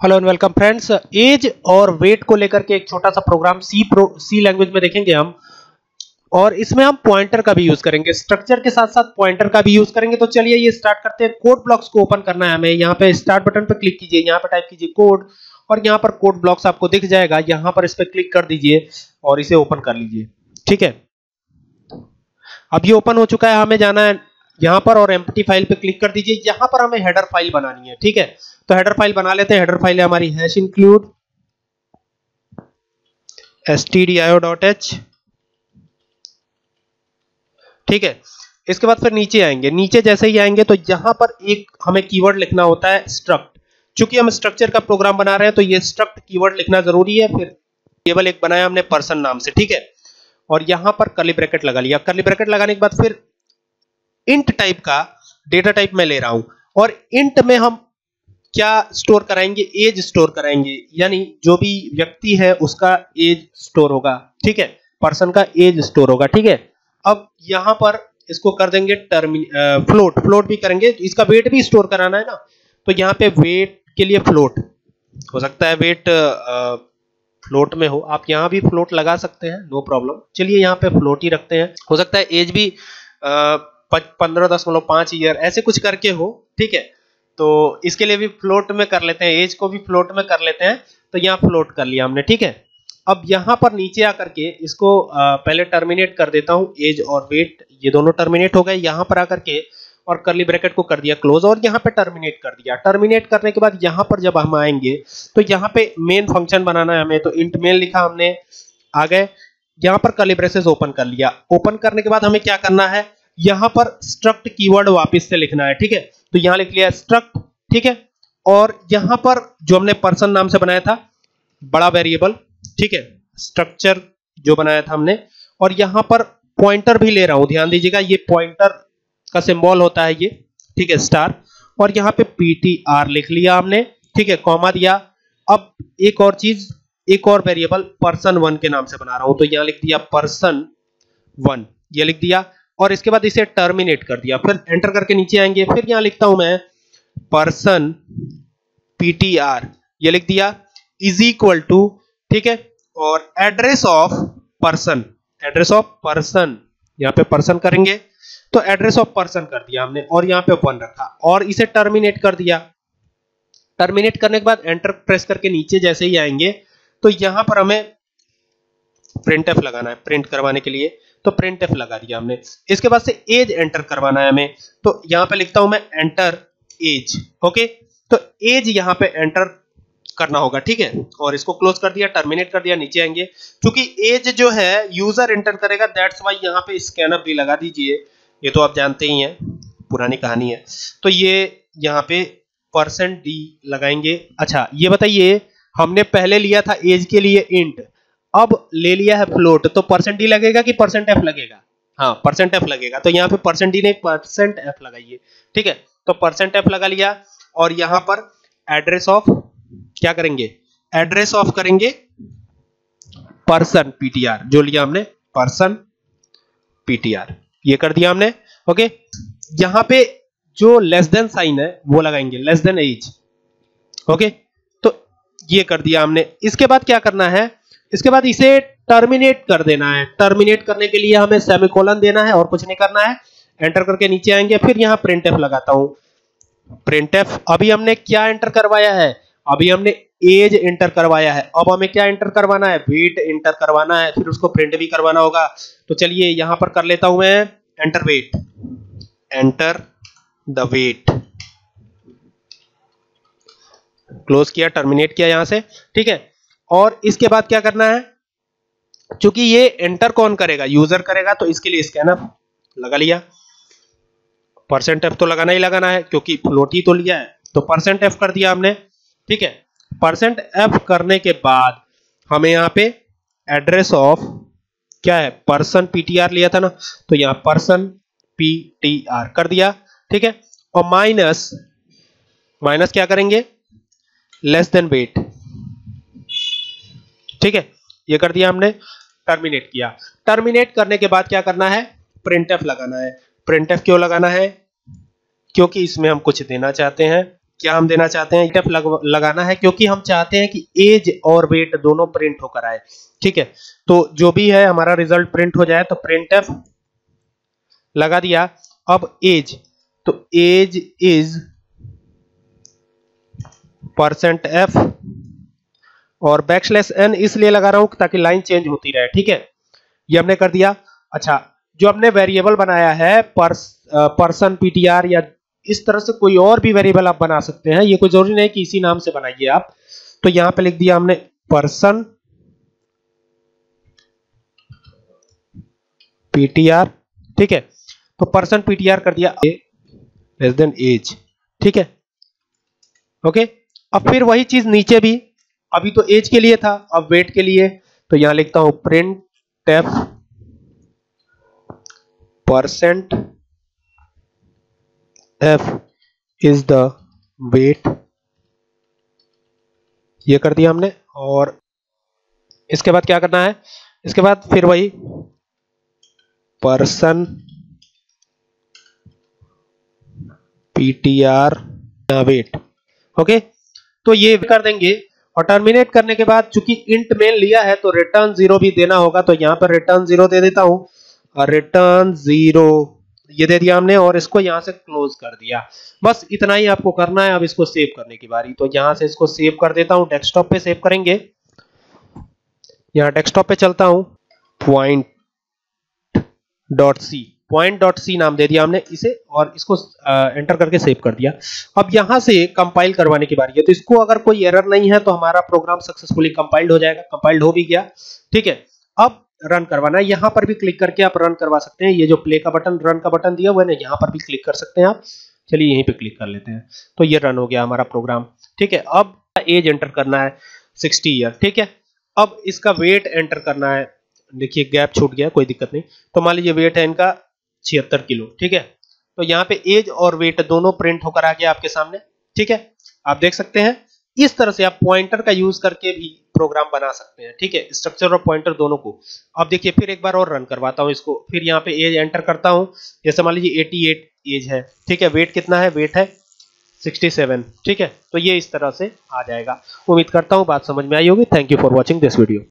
Hello and welcome friends age और weight को लेकर के एक छोटा सा program C pro C language में देखेंगे हम। और इसमें हम पॉइंटर का भी यूज़ करेंगे। स्ट्रक्चर के साथ साथ पॉइंटर का भी यूज़ करेंगे। तो चलिए ये स्टार्ट करते हैं। कोड ब्लॉक्स को ओपन करना है हमें। यहाँ पे स्टार्ट बटन पे क्लिक कीजिए। यहाँ पे टाइप कीजिए कोड और यहाँ पर कोड ब्लॉक्स आपको दिख जाएगा। यहाँ पर इस पर क्लिक कर दीजिए और इसे ओपन कर लीजिए। ठीक है? अब ये ओपन हो चुका है। हमें जाना है यहाँ पर और एम्प्टी फ़ाइल पे क्लिक कर दीजिए। यहाँ पर हमें हेडर फ़ाइल बनानी है। ठीक है? तो हेडर फ़ाइल बना लेते हैं। हेडर फ़ाइल है हमारी हैश इंक्लूड stdio.h ठीक है? इसके बाद फिर नीचे आएँगे। नीचे जैसे ही आएँगे तो यहाँ पर एक हमें कीवर्ड लिखना होता है स्ट्रक्ट चूँकि हम स्ट्रक्चर का प्रोग्राम बना रहे हैं तो ये स्ट्रक्ट कीवर्ड लिखना ज़रूरी है। फिर केवल एक बनाया हमने पर्सन नाम से, ठीक है? और यहाँ पर कर्ली ब्रैकेट लगा लिया। कर्ली ब्रैकेट लगाने के बाद फिर इंट टाइप का डेटा टाइप में ले रहा हूँ। और इंट में हम क्या स्टोर कराएँगे? एज स्टोर कराएँगे। यानी जो भी व्यक्ति है, उसका एज स्टोर होगा। ठीक है? पर्सन का एज स्टोर होगा। ठीक है? अब यहाँ पर इसको कर देंगे टर्मिन फ्लोट। फ्लोट भी करेंगे। इसका वेट भी स्टोर कराना है ना? तो यहाँ पे वेट के लिए फ्लोट। हो सकता है वेट फ्लोट में हो। आप यहाँ भी फ्लोट लगा सकते हैं। No problem. चलिए यहाँ पे फ्लोट ही रखते हैं। हो सकता है एज भी पंद्रह दशमलव पाँच ईयर ऐसे कुछ करके हो। ठीक है? तो इसके लिए भी फ्लोट में कर लेते हैं एज को भी फ्लोट में कर लेते हैं तो यहाँ फ्लोट कर लिया हमने, ठीक है? अब यहाँ पर नीचे आकर के इसको पहले टर्मिनेट कर देता हूँ एज और वेट ये दोनों टर्मिनेट हो गए, यहाँ पर आकर के और करली ब्रैकेट को कर दिया क्लोज और यहाँ पे टर्मिनेट कर दिया। टर्मिनेट करने के बाद यहाँ पर जब हम आएँगे तो यहाँ पे मेन फ़ंक्शन बनाना है हमें तो इंट मेन लिखा हमने, आ गए। यहाँ पर करली ब्रेसेस ओपन कर लिया। ओपन करने के बाद हमें क्या करना है? यहाँ पर स्ट्रक्ट कीवर्ड वापस से लिखना है, ठीक है? तो यहाँ लिख लिया स्ट्रक्ट ठीक है? और यहाँ पर जो हमने पर्सन नाम से बनाया था, बड़ा वेरिएबल ठीक है? स्ट्रक्चर जो बनाया था हमने, और यहाँ पर पॉइंटर भी ले रहा हूँ, ध्यान दीजिएगा, ये पॉइंटर का सिंबल होता है ये, ठीक है? स्टार और यहाँ पे पीटीआर लिख लिया हमने, ठीक है? कॉमा दिया। अब एक और चीज़, एक और वेरिएबल पर्सन वन के नाम से बना रहा हूँ तो यहाँ लिख दिया पर्सन वन ये लिख दिया। और इसके बाद इसे टर्मिनेट कर दिया। फिर एंटर करके नीचे आएँगे। फिर यहाँ लिखता हूँ मैं पर्सन पीटीआर ये लिख दिया इज़ इक्वल टू ठीक है? और address of person address of person यहाँ पे पर्सन करेंगे। तो एड्रेस ऑफ़ पर्सन कर दिया हमने और यहाँ पे वन रखा। और इसे टर्मिनेट कर दिया। टर्मिनेट करने के बाद एंटर प्रेस करके नीचे जैसे ही आएँगे। तो यहाँ पर हमें प्रिंट एफ़ लगाना है प्रिंट करवाने के लिए। तो प्रिंट एफ़ लगा दिया हमने। इसके बाद से एज एंटर करवाना है हमें। तो यहाँ पे लिखता हूँ मैं एंटर एज ओके तो एज यहाँ पे एंटर करना होगा, ठीक है? और इसको क्लोज कर दिया टर्मिनेट कर दिया, नीचे आएँगे। क्योंकि एज जो है यूज़र एंटर करेगा दैट्स वाई यहाँ पे स्कैनअप भी लगा दीजिए। ये तो आप जानते ही हैं, पुरानी कहानी है। तो ये यहाँ पे परसेंट डी लगाएँगे। अच्छा ये बताइए, हमने पहले लिया था एज के लिए इंट अब ले लिया है फ्लोट तो परसेंट डी लगेगा कि परसेंट एफ़ लगेगा? हाँ परसेंट एफ़ लगेगा। तो यहाँ पे परसेंट डी ने परसेंट एफ़ लगाइए ठीक है? तो परसेंट एफ़ लगा लिया और यहाँ पर एड्रेस ऑफ़ क्या करेंगे? एड्रेस ऑफ़ करेंगे पर्सन पीटीआर जो लिया हमने पर्सन पीटीआर ये कर दिया हमने। ओके? यहाँ पे जो लेस देन साइन है, वो लगाएँगे। Less than age okay? तो ये कर दिया हमने। इसके बाद क्या करना है? इसके बाद इसे टर्मिनेट कर देना है। टर्मिनेट करने के लिए हमें सेमिकोलन देना है और कुछ नहीं करना है। एंटर करके नीचे आएँगे, फिर यहाँ प्रिंट एफ़ लगाता हूँ। प्रिंट एफ़ अभी हमने क्या एंटर करवाया है? अभी हमने एज एंटर करवाया है। अब हमें क्या एंटर करवाना है? वेट एंटर करवाना है। फिर उसको प्रिंट भी करवाना होगा। तो चलिए, यहाँ पर कर लेता हूँ मैं। Enter weight enter the weight close किया टर्मिनेट किया यहाँ से। ठीक है? और इसके बाद क्या करना है? क्योंकि ये एंटर कौन करेगा? यूज़र करेगा तो इसके लिए स्कैनर लगा लिया। परसेंट एफ़ तो लगाना ही लगाना है, क्योंकि फ्लोट ही तो लिया है। तो परसेंट एफ़ कर दिया हमने, ठीक है? परसेंट एफ़ करने के बाद हमें यहाँ पे एड्रेस ऑफ़ क्या है? पर्सन पीटीआर लिया था ना तो यहाँ पर्सन पीटीआर कर दिया, ठीक है? और माइनस माइनस क्या करेंगे? लेस देन वेट ठीक है? ये कर दिया हमने टर्मिनेट किया। टर्मिनेट करने के बाद क्या करना है? प्रिंट एफ़ लगाना है। प्रिंट एफ़ क्यों लगाना है? क्योंकि इसमें हम कुछ देना चाहते हैं। क्या हम देना चाहते हैं? टफ लग, लगाना है क्योंकि हम चाहते हैं कि एज और वेट दोनों प्रिंट होकर आए। ठीक है? तो जो भी है हमारा रिज़ल्ट प्रिंट हो जाए तो प्रिंट एफ़ लगा दिया। अब एज तो एज इज़ परसेंट एफ़ और बैकस्लैश एन इसलिए लगा रहा हूँ ताकि लाइन चेंज होती रहे ठीक है? ये हमने कर दिया। अच्छा जो हमने वेरिएबल बनाया है पर्स, पर्सन पीटीआर या इस तरह से कोई और भी वेरिएबल आप बना सकते हैं ये कोई ज़रूरी नहीं कि इसी नाम से बनाइए आप। तो यहाँ पे लिख दिया हमने पर्सन पीटीआर ठीक है? तो पर्सन पीटीआर कर दिया लेस देन एज ठीक है? ओके अब फिर वही चीज़ नीचे भी अभी तो एज के लिए था, अब वेट के लिए। तो यहाँ लिखता हूँ print percent F is the weight ये कर दिया हमने, और इसके बाद क्या करना है? इसके बाद फिर वही पर्सन पीटीआर वेट ओके तो ये कर देंगे और टर्मिनेट करने के बाद चूँकि इंट मेन लिया है तो रिटर्न ज़ीरो भी देना होगा तो यहाँ पर रिटर्न ज़ीरो दे देता हूँ। और रिटर्न ज़ीरो ये दे दिया हमने और इसको यहाँ से क्लोज कर दिया। बस इतना ही आपको करना है, अब इसको सेव करने की बारी। तो यहाँ से इसको सेव कर देता हूँ डेस्कटॉप पे सेव करेंगे। यहाँ डेस्कटॉप पे चलता हूँ। Point dot C point dot C नाम दे दिया हमने इसे और इसको एंटर करके सेव कर दिया। अब यहाँ से कंपाइल करवाने की बारी है। तो इसको अगर कोई एरर नहीं है तो हमारा प्रोग्राम सक्सेसफुली कंपाइल्ड हो जाएगा। कंपाइल्ड हो भी गया। ठीक है? अब रन करवाना है। यहाँ पर भी क्लिक करके आप रन करवा सकते हैं। ये जो प्ले का बटन रन का बटन दिया हुआ है ना, यहाँ पर भी क्लिक कर सकते हैं आप। चलिए यहीं पे क्लिक कर लेते हैं। तो ये रन हो गया हमारा प्रोग्राम ठीक है? अब एज एंटर करना है। 60 ईयर ठीक है? अब इसका वेट एंटर करना है। देखिए गैप छूट गया, कोई दिक्कत नहीं। तो मान लीजिए वेट है इनका छिहत्तर किलो, ठीक है? तो यहाँ पे एज और वेट दोनों प्रिंट होकर आ गया आपके सामने, ठीक है? आप देख सकते हैं, इस तरह से आप पॉइंटर का यूज़ करके भी प्रोग्राम बना सकते हैं, ठीक है? स्ट्रक्चर और पॉइंटर दोनों को। अब देखिए, फिर एक बार और रन करवाता हूँ इसको। फिर यहाँ पे एज एंटर करता हूँ। जैसे मान लीजिए 88 एज है, ठीक है? वेट कितना है? वेट है 67 ठीक है? तो ये इस तरह से आ जाएगा। उम्मीद करता हूँ बात समझ में आई होगी। Thank you for watching this video